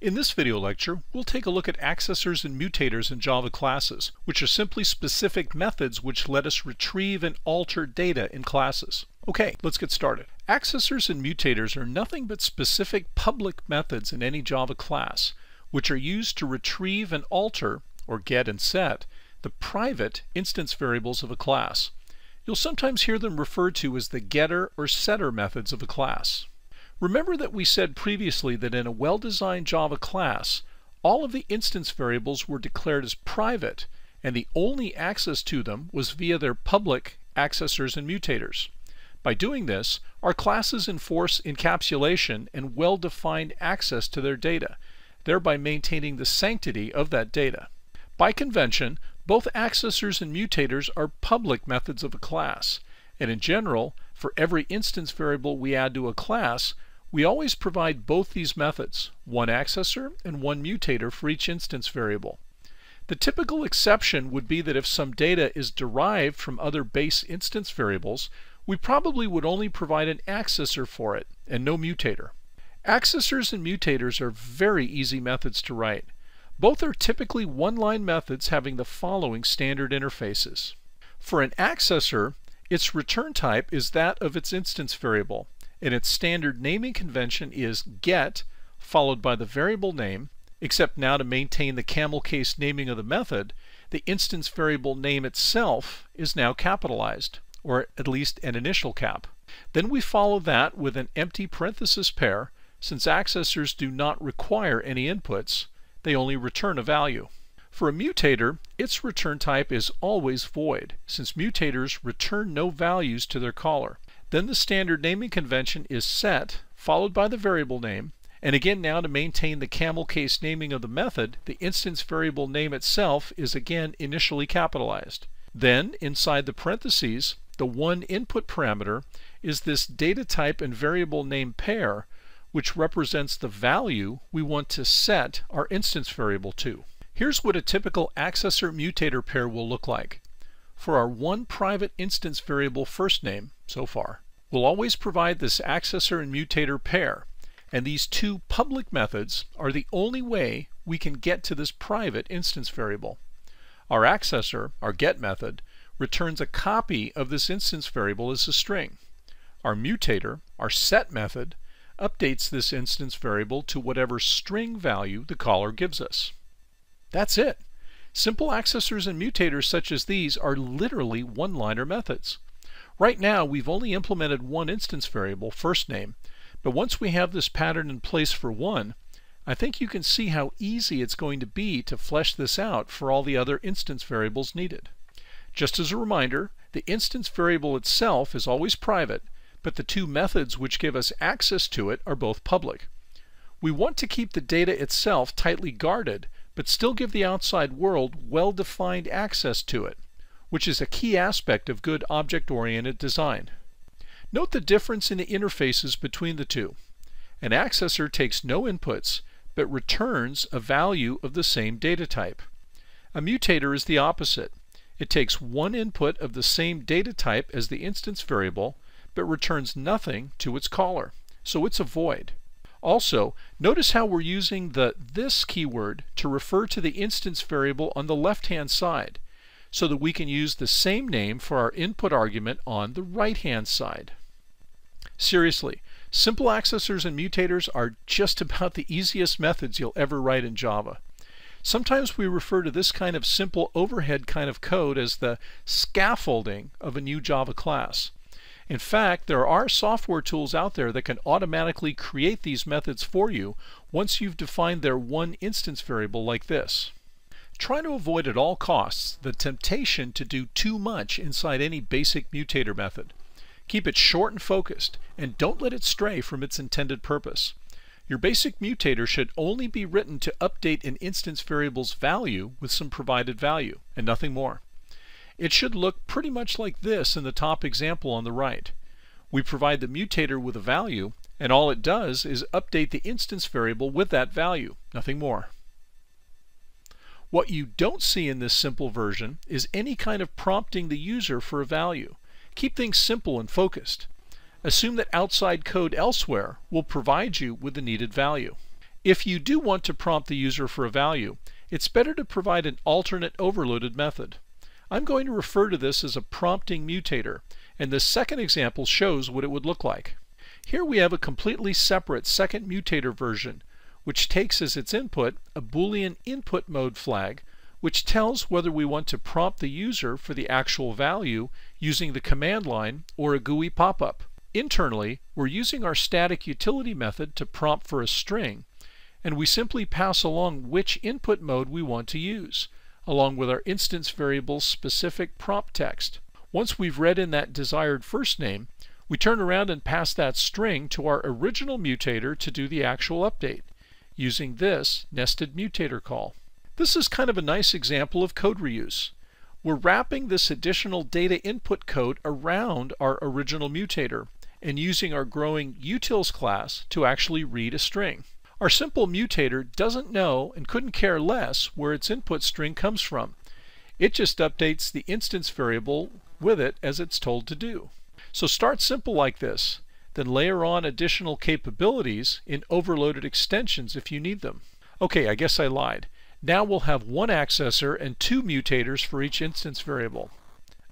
In this video lecture, we'll take a look at accessors and mutators in Java classes, which are simply specific methods which let us retrieve and alter data in classes. Okay, let's get started. Accessors and mutators are nothing but specific public methods in any Java class, which are used to retrieve and alter, or get and set, the private instance variables of a class. You'll sometimes hear them referred to as the getter or setter methods of a class. Remember that we said previously that in a well-designed Java class, all of the instance variables were declared as private, and the only access to them was via their public accessors and mutators. By doing this, our classes enforce encapsulation and well-defined access to their data, thereby maintaining the sanctity of that data. By convention, both accessors and mutators are public methods of a class, and in general, for every instance variable we add to a class, we always provide both these methods, one accessor and one mutator for each instance variable. The typical exception would be that if some data is derived from other base instance variables, we probably would only provide an accessor for it and no mutator. Accessors and mutators are very easy methods to write. Both are typically one-line methods having the following standard interfaces. For an accessor, its return type is that of its instance variable and its standard naming convention is get followed by the variable name, except now to maintain the camel case naming of the method, the instance variable name itself is now capitalized, or at least an initial cap. Then we follow that with an empty parenthesis pair, since accessors do not require any inputs, they only return a value. For a mutator, its return type is always void, since mutators return no values to their caller. Then the standard naming convention is set, followed by the variable name, and again now to maintain the camel case naming of the method, the instance variable name itself is again initially capitalized. Then, inside the parentheses, the one input parameter is this data type and variable name pair, which represents the value we want to set our instance variable to. Here's what a typical accessor mutator pair will look like. For our one private instance variable first name, so far, we'll always provide this accessor and mutator pair, and these two public methods are the only way we can get to this private instance variable. Our accessor, our get method, returns a copy of this instance variable as a string. Our mutator, our set method, updates this instance variable to whatever string value the caller gives us. That's it. Simple accessors and mutators such as these are literally one-liner methods. Right now we've only implemented one instance variable, first name, but once we have this pattern in place for one, I think you can see how easy it's going to be to flesh this out for all the other instance variables needed. Just as a reminder, the instance variable itself is always private, but the two methods which give us access to it are both public. We want to keep the data itself tightly guarded, but still give the outside world well-defined access to it, which is a key aspect of good object-oriented design. Note the difference in the interfaces between the two. An accessor takes no inputs, but returns a value of the same data type. A mutator is the opposite. It takes one input of the same data type as the instance variable, but returns nothing to its caller, so it's a void. Also, notice how we're using the this keyword to refer to the instance variable on the left-hand side, so that we can use the same name for our input argument on the right-hand side. Seriously, simple accessors and mutators are just about the easiest methods you'll ever write in Java. Sometimes we refer to this kind of simple overhead kind of code as the scaffolding of a new Java class. In fact, there are software tools out there that can automatically create these methods for you once you've defined their one instance variable like this. Try to avoid at all costs the temptation to do too much inside any basic mutator method. Keep it short and focused, and don't let it stray from its intended purpose. Your basic mutator should only be written to update an instance variable's value with some provided value, and nothing more. It should look pretty much like this in the top example on the right. We provide the mutator with a value, and all it does is update the instance variable with that value, nothing more. What you don't see in this simple version is any kind of prompting the user for a value. Keep things simple and focused. Assume that outside code elsewhere will provide you with the needed value. If you do want to prompt the user for a value, it's better to provide an alternate overloaded method. I'm going to refer to this as a prompting mutator, and this second example shows what it would look like. Here we have a completely separate second mutator version, which takes as its input a Boolean input mode flag, which tells whether we want to prompt the user for the actual value using the command line or a GUI pop-up. Internally, we're using our static utility method to prompt for a string, and we simply pass along which input mode we want to use along with our instance variable's specific prompt text. Once we've read in that desired first name, we turn around and pass that string to our original mutator to do the actual update, using this nested mutator call. This is kind of a nice example of code reuse. We're wrapping this additional data input code around our original mutator and using our growing utils class to actually read a string. Our simple mutator doesn't know and couldn't care less where its input string comes from. It just updates the instance variable with it as it's told to do. So start simple like this, then layer on additional capabilities in overloaded extensions if you need them. Okay, I guess I lied. Now we'll have one accessor and two mutators for each instance variable.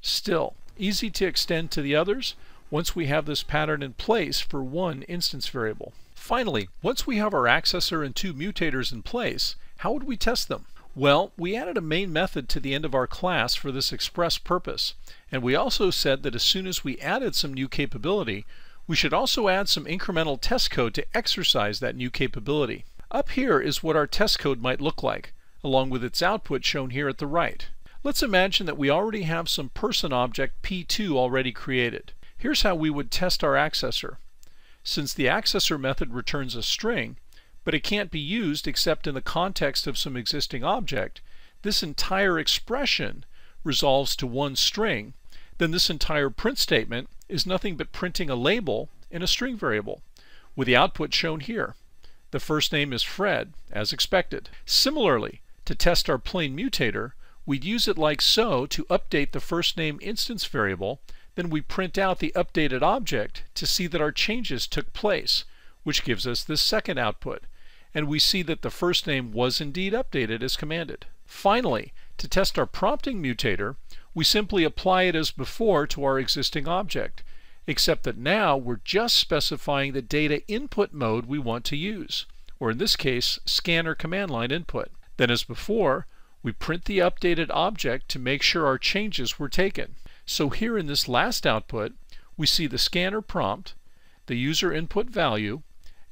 Still, easy to extend to the others once we have this pattern in place for one instance variable. Finally, once we have our accessor and two mutators in place, how would we test them? Well, we added a main method to the end of our class for this express purpose, and we also said that as soon as we added some new capability, we should also add some incremental test code to exercise that new capability. Up here is what our test code might look like, along with its output shown here at the right. Let's imagine that we already have some person object P2 already created. Here's how we would test our accessor. Since the accessor method returns a string, but it can't be used except in the context of some existing object, this entire expression resolves to one string, then this entire print statement is nothing but printing a label in a string variable, with the output shown here. The first name is Fred, as expected. Similarly, to test our plain mutator, we'd use it like so to update the first name instance variable then we print out the updated object to see that our changes took place, which gives us this second output. And we see that the first name was indeed updated as commanded. Finally, to test our prompting mutator, we simply apply it as before to our existing object, except that now we're just specifying the data input mode we want to use, or in this case, scanner command line input. Then as before, we print the updated object to make sure our changes were taken. So here in this last output, we see the scanner prompt, the user input value,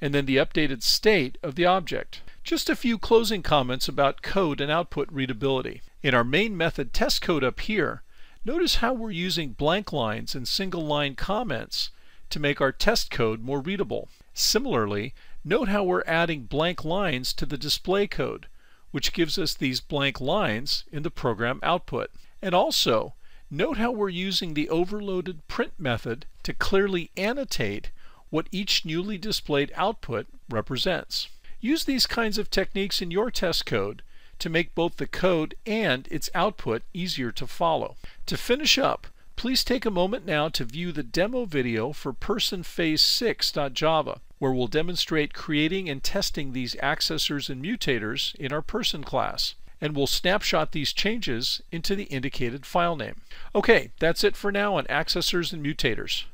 and then the updated state of the object. Just a few closing comments about code and output readability. In our main method test code up here, notice how we're using blank lines and single line comments to make our test code more readable. Similarly, note how we're adding blank lines to the display code, which gives us these blank lines in the program output. And also, Note how we're using the overloaded print method to clearly annotate what each newly displayed output represents. Use these kinds of techniques in your test code to make both the code and its output easier to follow. To finish up, please take a moment now to view the demo video for Person Phase 6.java, where we'll demonstrate creating and testing these accessors and mutators in our person class and we'll snapshot these changes into the indicated file name. Okay, that's it for now on accessors and mutators.